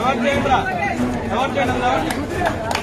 ఎవరు చేయండి రా ఎవరు చేయండి